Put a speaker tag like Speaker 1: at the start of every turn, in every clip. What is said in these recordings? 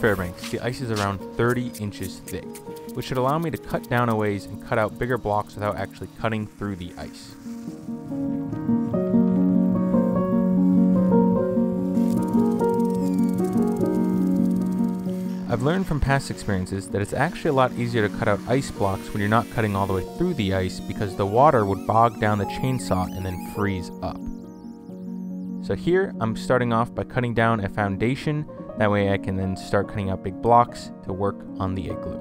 Speaker 1: Fairbanks, the ice is around 30 inches thick, which should allow me to cut down a ways and cut out bigger blocks without actually cutting through the ice. I've learned from past experiences that it's actually a lot easier to cut out ice blocks when you're not cutting all the way through the ice because the water would bog down the chainsaw and then freeze up. So here I'm starting off by cutting down a foundation, that way I can then start cutting out big blocks to work on the igloo.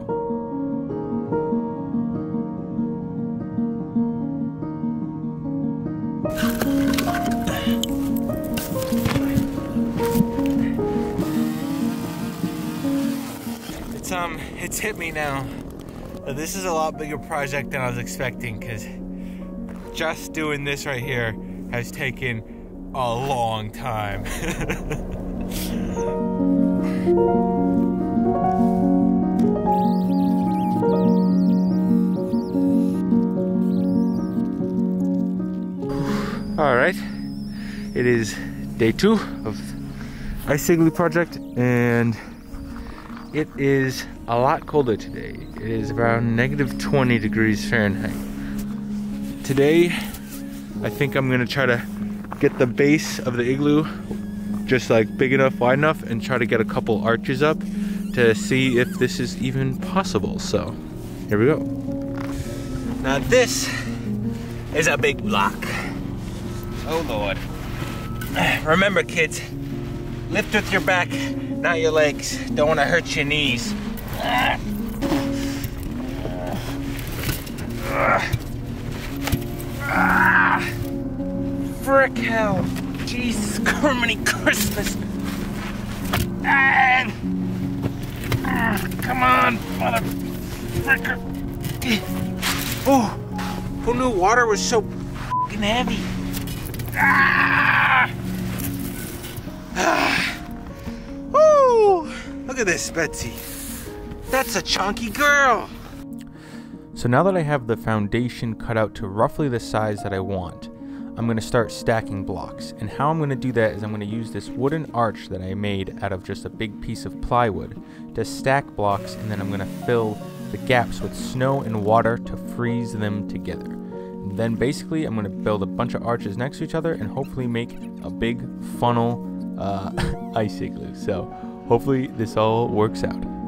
Speaker 2: It's um, it's hit me now. Uh, This is a lot bigger project than I was expecting because just doing this right here has taken a long time. All right, it is day two of Ice Igloo project, and it is a lot colder today. It is around negative 20 degrees Fahrenheit. Today, I think I'm gonna try to get the base of the igloo just like big enough, wide enough, and try to get a couple arches up to see if this is even possible. So, here we go. Now, this is a big block. Oh, Lord. Remember, kids, lift with your back, not your legs. Don't want to hurt your knees. Frick hell. Jesus Criminy Christmas. Ah, ah, come on, mother fricker. Oh, who knew water was so fucking heavy? Ah! Woo! Look at this, Betsy. That's a chunky girl.
Speaker 1: So now that I have the foundation cut out to roughly the size that I want, I'm going to start stacking blocks. And how I'm going to do that is I'm going to use this wooden arch that I made out of just a big piece of plywood to stack blocks and then I'm going to fill the gaps with snow and water to freeze them together. And then basically I'm going to build a bunch of arches next to each other and hopefully make a big funnel uh, ice igloo. So hopefully this all works out.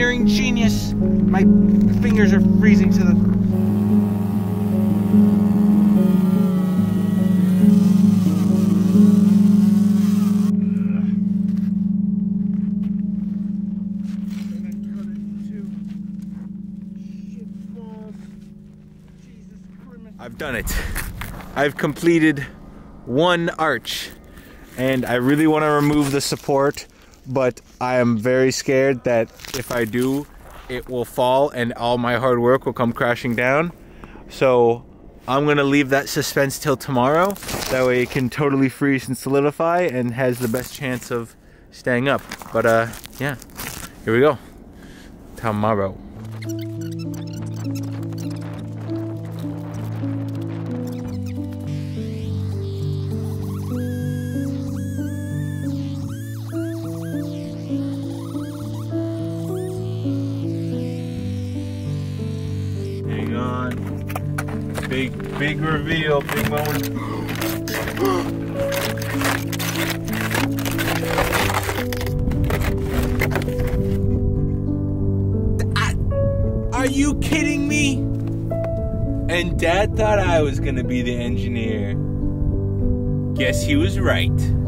Speaker 2: Engineering genius. My fingers are freezing to the. I've done it. I've completed one arch and I really want to remove the support, but I am very scared that if I do, it will fall and all my hard work will come crashing down. So I'm gonna leave that suspense till tomorrow. That way it can totally freeze and solidify and has the best chance of staying up. But uh, yeah, here we go. Tomorrow. Big, reveal, big moment. Are you kidding me? And dad thought I was gonna be the engineer. Guess he was right.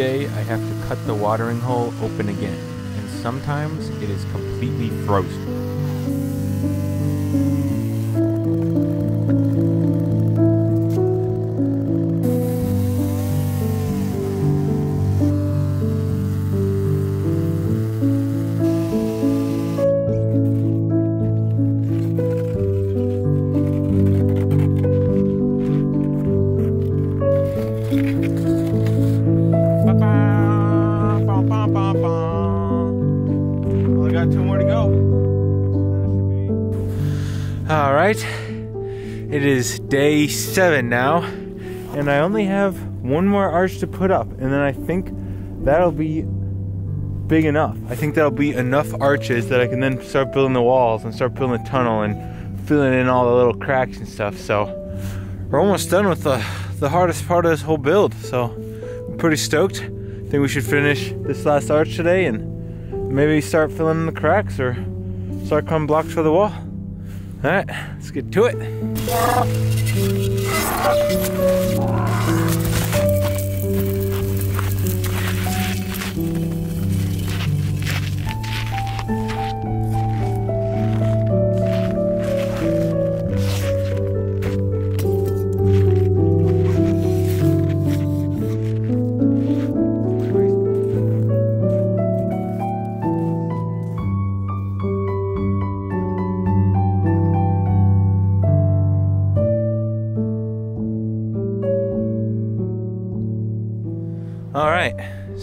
Speaker 2: Day I have to cut the watering hole open again, and sometimes it is completely frozen. Seven now, and I only have one more arch to put up, and then I think that'll be big enough. I think that'll be enough arches that I can then start building the walls and start building the tunnel and filling in all the little cracks and stuff. So we're almost done with the the hardest part of this whole build. So I'm pretty stoked. I think we should finish this last arch today and maybe start filling in the cracks or start cutting blocks for the wall. All right, let's get to it. Thank you.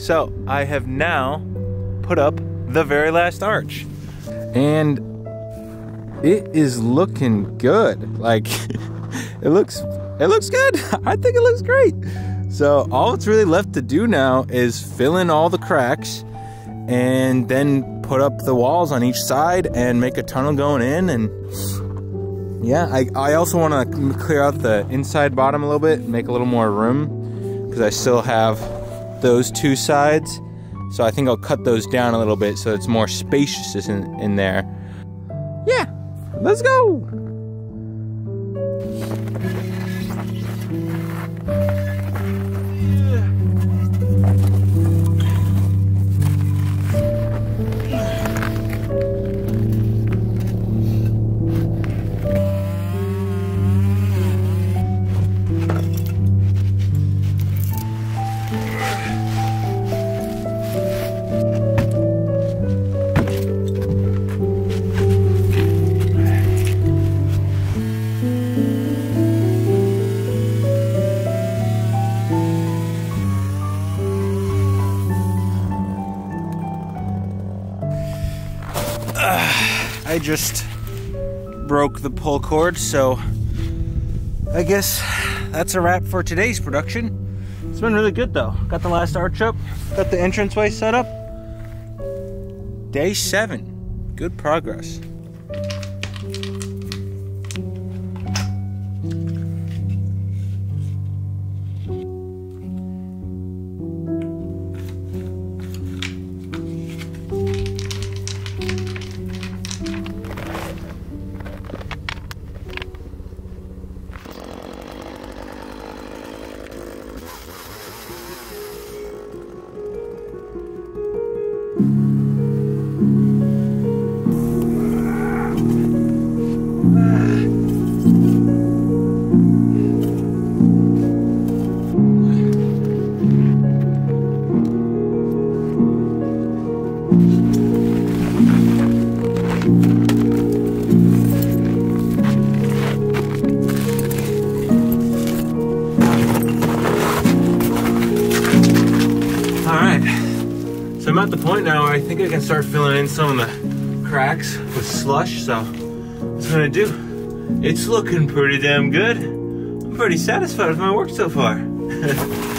Speaker 2: So I have now put up the very last arch, and it is looking good. Like it looks, it looks good. I think it looks great. So all it's really left to do now is fill in all the cracks, and then put up the walls on each side and make a tunnel going in and. Yeah, I, I also want to clear out the inside bottom a little bit, make a little more room, because I still have those two sides. So I think I'll cut those down a little bit so it's more spacious in, in there. Yeah, let's go. I just broke the pull cord, so I guess that's a wrap for today's production. It's been really good though. Got the last arch up, got the entranceway set up. Day seven. Good progress. I'm at the point now where I think I can start filling in some of the cracks with slush, so that's what gonna do. It's looking pretty damn good. I'm pretty satisfied with my work so far.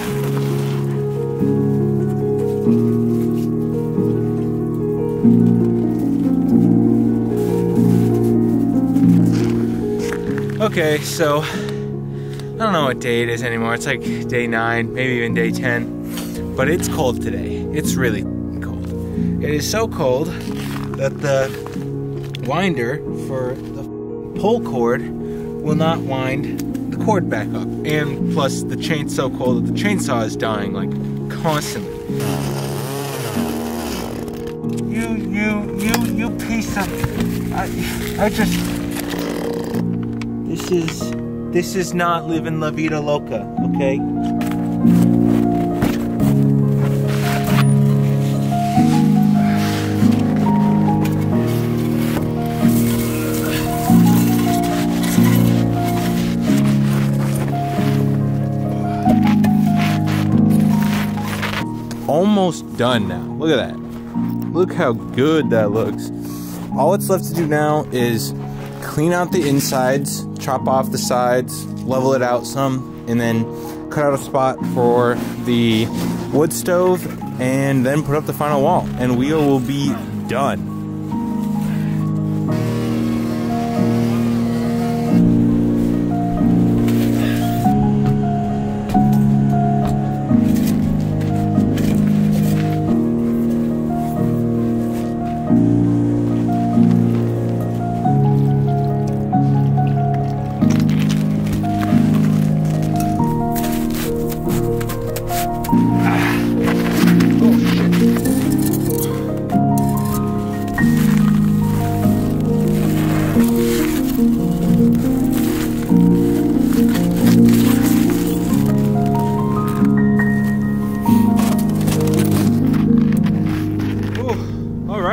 Speaker 2: Okay, so I don't know what day it is anymore. It's like day nine, maybe even day 10. But it's cold today. It's really. It is so cold that the winder for the pull cord will not wind the cord back up. And plus, the chain's so cold that the chainsaw is dying like constantly. You, you, you, you piece of. I, I just. This is this is not living La Vida Loca, okay? Almost done now. Look at that. Look how good that looks. All it's left to do now is clean out the insides, chop off the sides, level it out some, and then cut out a spot for the wood stove, and then put up the final wall. And we will be done.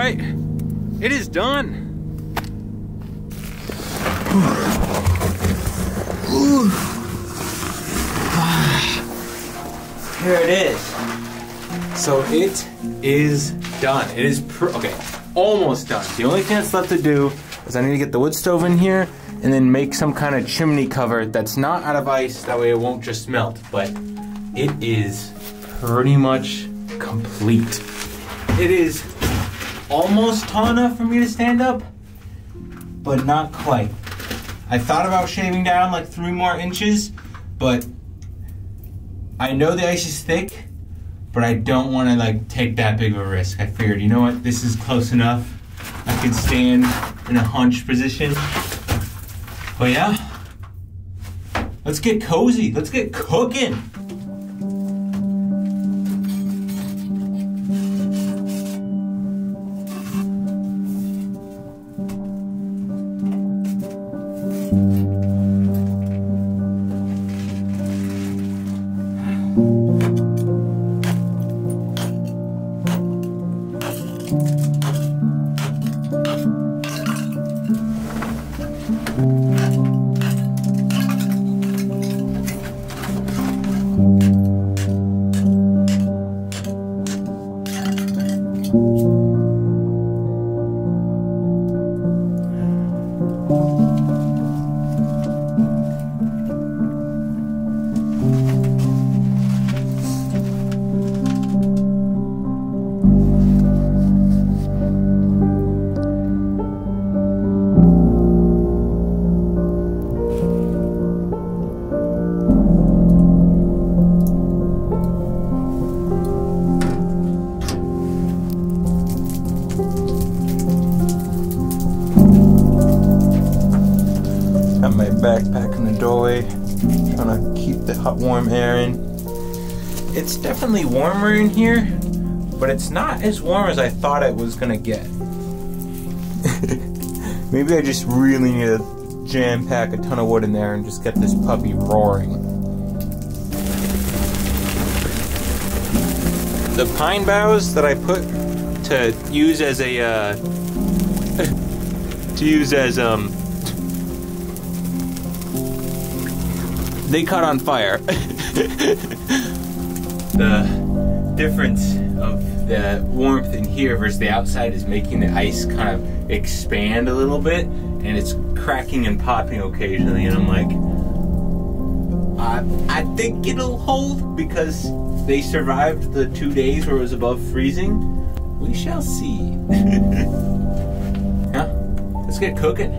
Speaker 2: It is done. Here it is. So it is done. It is okay, almost done. The only thing that's left to do is I need to get the wood stove in here and then make some kind of chimney cover that's not out of ice. That way it won't just melt. But it is pretty much complete. It is almost tall enough for me to stand up, but not quite. I thought about shaving down like three more inches, but I know the ice is thick, but I don't want to like take that big of a risk. I figured, you know what, this is close enough. I can stand in a hunch position. But yeah, let's get cozy. Let's get cooking. It's definitely warmer in here, but it's not as warm as I thought it was gonna get. Maybe I just really need to jam pack a ton of wood in there and just get this puppy roaring. The pine boughs that I put to use as a uh, to use as um they caught on fire. The difference of the warmth in here versus the outside is making the ice kind of expand a little bit, and it's cracking and popping occasionally, and I'm like, I, I think it'll hold because they survived the two days where it was above freezing. We shall see. huh? Let's get cooking.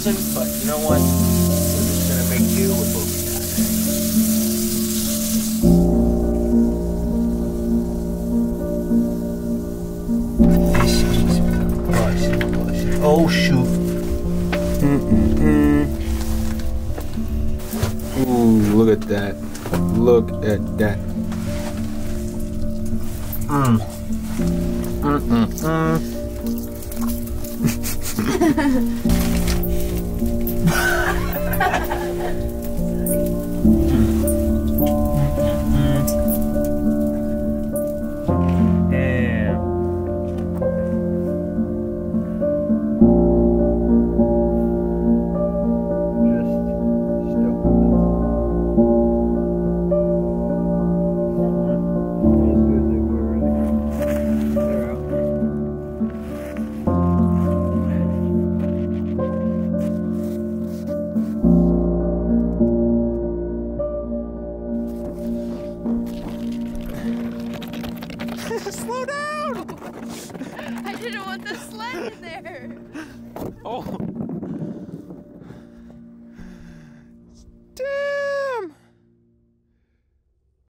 Speaker 2: Frozen, but you know what? We're just gonna make do with what we got. This is push, push. Oh shoot. Mm-mm-mm. Ooh, look at that. Look at that. Mm. Mm-mm-mm. Damn. Just stoked. Slow down!
Speaker 3: I didn't want the sled in there.
Speaker 2: Oh,